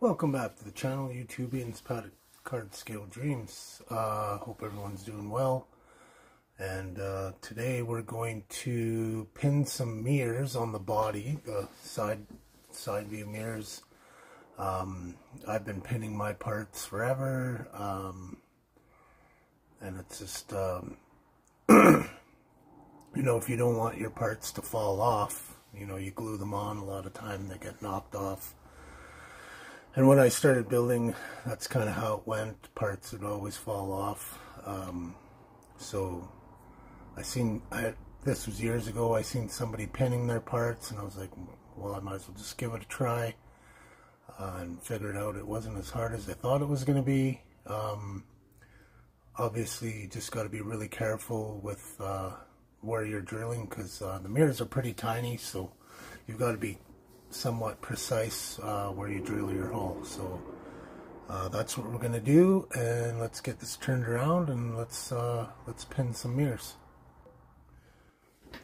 Welcome back to the channel, YouTubians Padded Cardz Scale Dreams. Uh, hope everyone's doing well. And uh, today we're going to pin some mirrors on the body, the side side view mirrors. Um, I've been pinning my parts forever, um, and it's just, um, you know, if you don't want your parts to fall off, you know, you glue them on. A lot of time they get knocked off and when I started building, that's kind of how it went. Parts would always fall off. Um, so I seen, I, this was years ago, I seen somebody pinning their parts and I was like, well, I might as well just give it a try. Uh, and figured out it wasn't as hard as I thought it was going to be. Um, obviously, you just got to be really careful with uh, where you're drilling because uh, the mirrors are pretty tiny, so you've got to be somewhat precise uh, where you drill your hole. So uh, that's what we're going to do and let's get this turned around and let's uh, let's pin some mirrors.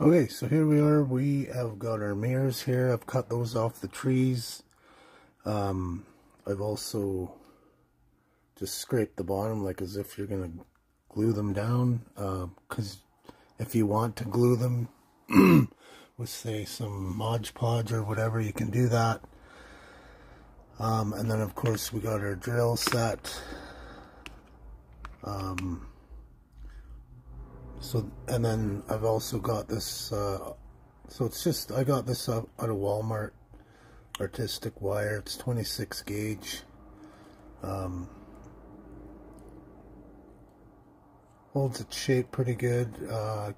Okay, so here we are. We have got our mirrors here. I've cut those off the trees. Um, I've also just scraped the bottom like as if you're going to glue them down because uh, if you want to glue them with say some Mod Podge or whatever, you can do that. Um, and then of course we got our drill set. Um, so, and then I've also got this, uh, so it's just, I got this out, of Walmart, artistic wire, it's 26 gauge. Um, holds its shape pretty good, uh,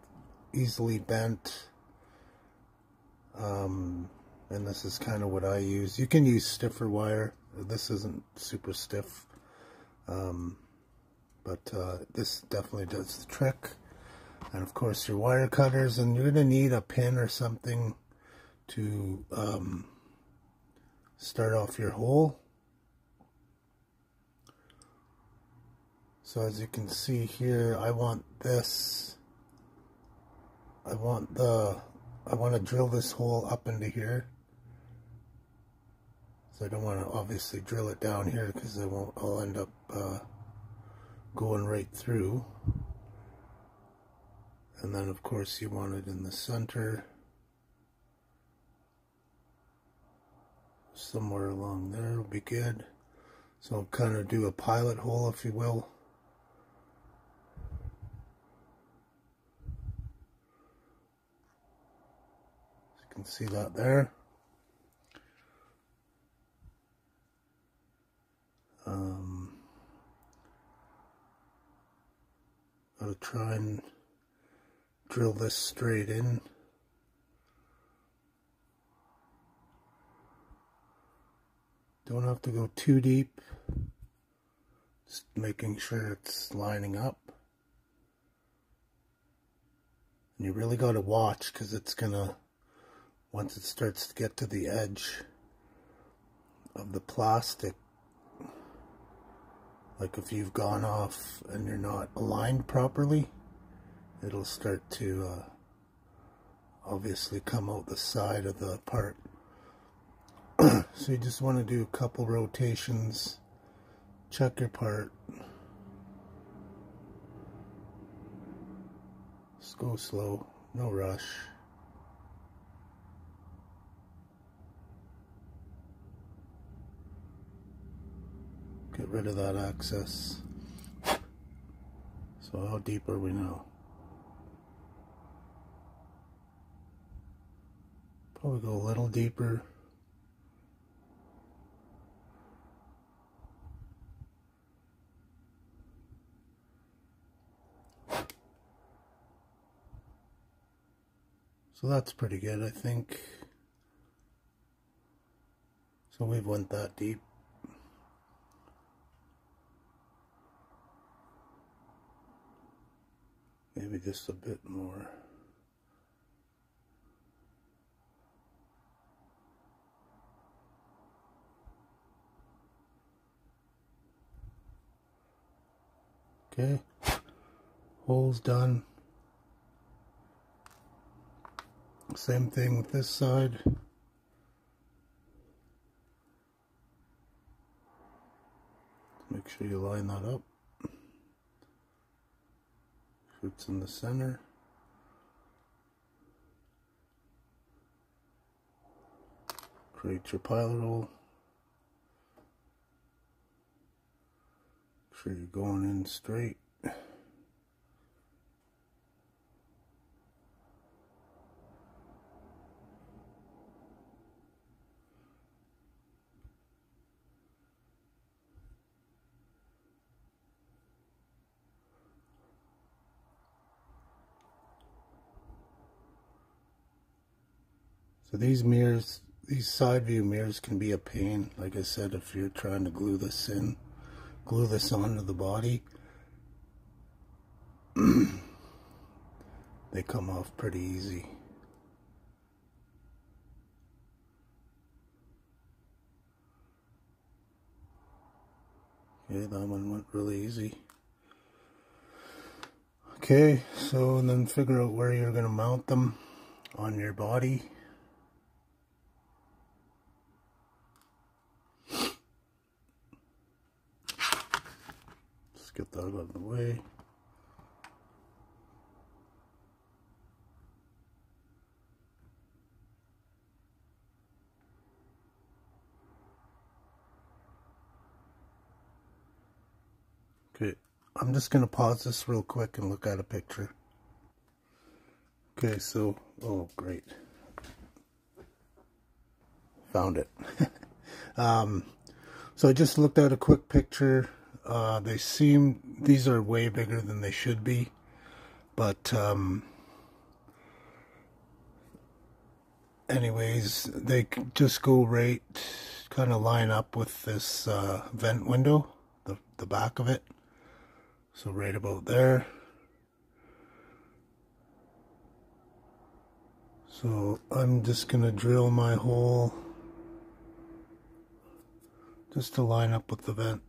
easily bent. Um, and this is kind of what I use. You can use stiffer wire. This isn't super stiff. Um, but uh, this definitely does the trick. And of course your wire cutters. And you're going to need a pin or something to um, start off your hole. So as you can see here, I want this. I want the I want to drill this hole up into here. So I don't want to obviously drill it down here because I won't, I'll end up uh, going right through. And then of course you want it in the center. Somewhere along there will be good. So I'll kind of do a pilot hole if you will. Can see that there. Um, I'll try and drill this straight in. Don't have to go too deep. Just making sure it's lining up. And you really got to watch because it's going to once it starts to get to the edge of the plastic like if you've gone off and you're not aligned properly it'll start to uh, obviously come out the side of the part. So you just want to do a couple rotations check your part. Just go slow no rush Get rid of that excess. So how deep are we now? Probably go a little deeper. So that's pretty good, I think. So we've went that deep. Maybe just a bit more. Okay, holes done. Same thing with this side. Make sure you line that up. In the center. Create your pilot hole. Make sure you're going in straight. So these mirrors, these side view mirrors can be a pain. Like I said, if you're trying to glue this in, glue this onto the body, they come off pretty easy. Okay, that one went really easy. Okay, so then figure out where you're going to mount them on your body. Get that out of the way. Okay, I'm just going to pause this real quick and look at a picture. Okay, so, oh great. Found it. um, so I just looked at a quick picture uh, they seem, these are way bigger than they should be, but um, anyways, they just go right, kind of line up with this uh, vent window, the, the back of it. So right about there. So I'm just going to drill my hole just to line up with the vent.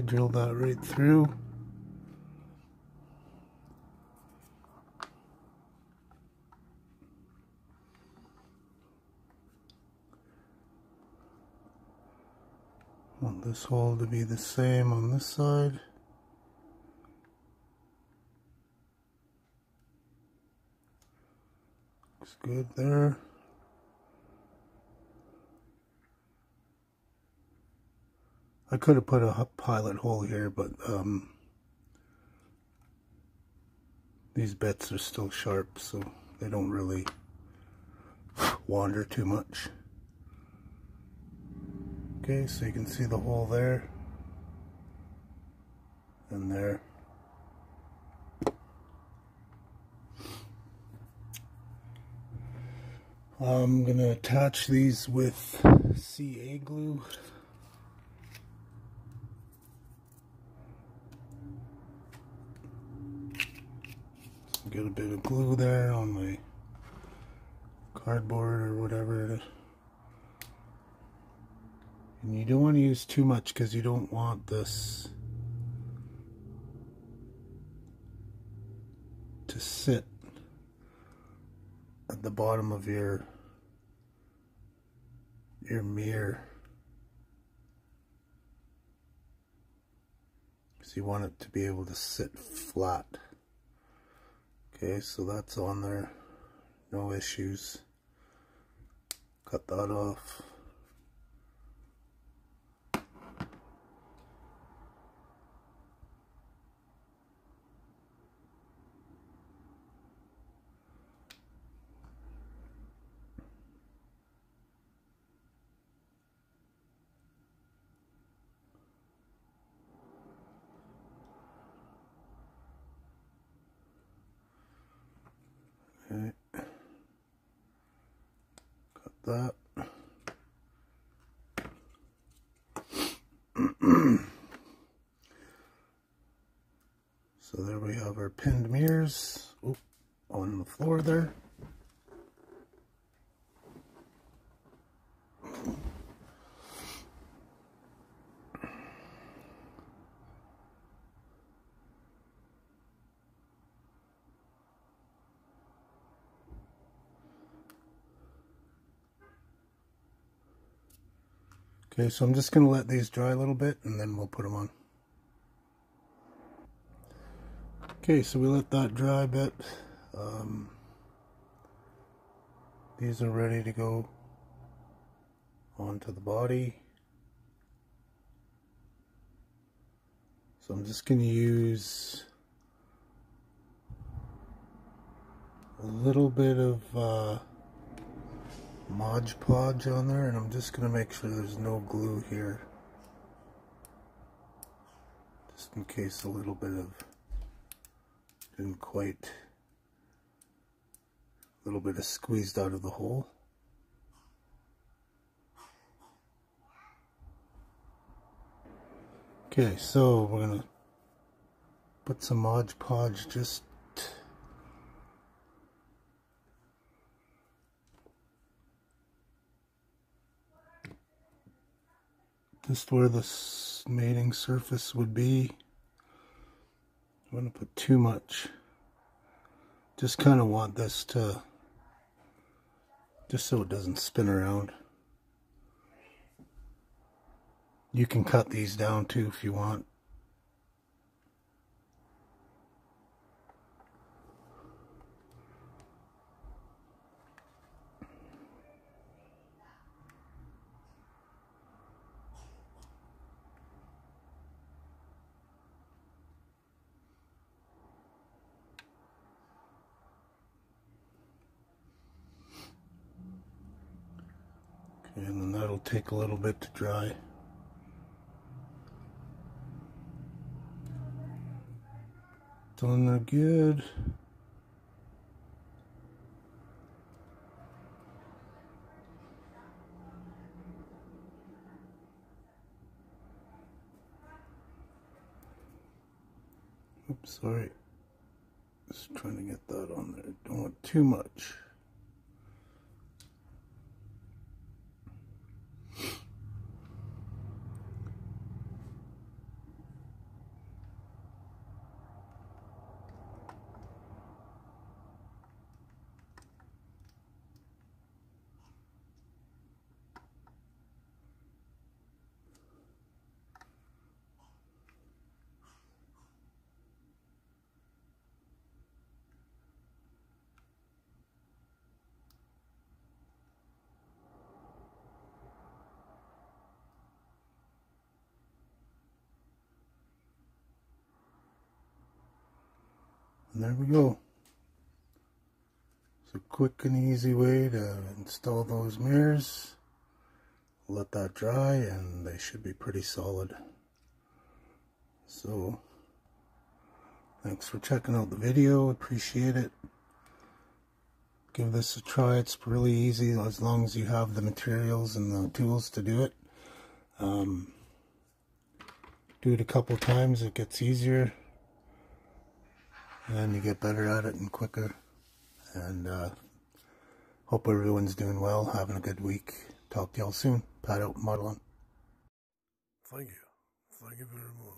Drill that right through. Want this hole to be the same on this side. Looks good there. I could have put a pilot hole here, but um, these bits are still sharp, so they don't really wander too much. Okay, so you can see the hole there and there. I'm going to attach these with CA glue. Get a bit of glue there on my cardboard or whatever it is. And you don't want to use too much because you don't want this to sit at the bottom of your your mirror. Because you want it to be able to sit flat. Okay, so that's on there. No issues. Cut that off. That. so there we have our pinned mirrors Oop, on the floor there. Okay, so I'm just going to let these dry a little bit and then we'll put them on. Okay, so we let that dry a bit. Um, these are ready to go onto the body. So I'm just going to use a little bit of uh, Mod Podge on there and I'm just going to make sure there's no glue here. Just in case a little bit of didn't quite a little bit of squeezed out of the hole. Okay, so we're gonna put some Mod Podge just just where the mating surface would be. Going to put too much. Just kind of want this to, just so it doesn't spin around. You can cut these down too if you want. And then that'll take a little bit to dry. Done that good. Oops, sorry. Just trying to get that on there. Don't want too much. And there we go. It's a quick and easy way to install those mirrors. Let that dry and they should be pretty solid. So, thanks for checking out the video. Appreciate it. Give this a try. It's really easy as long as you have the materials and the tools to do it. Um, do it a couple times, it gets easier and you get better at it and quicker. And uh, hope everyone's doing well, having a good week. Talk to y'all soon. Pat out modeling. Thank you. Thank you very much.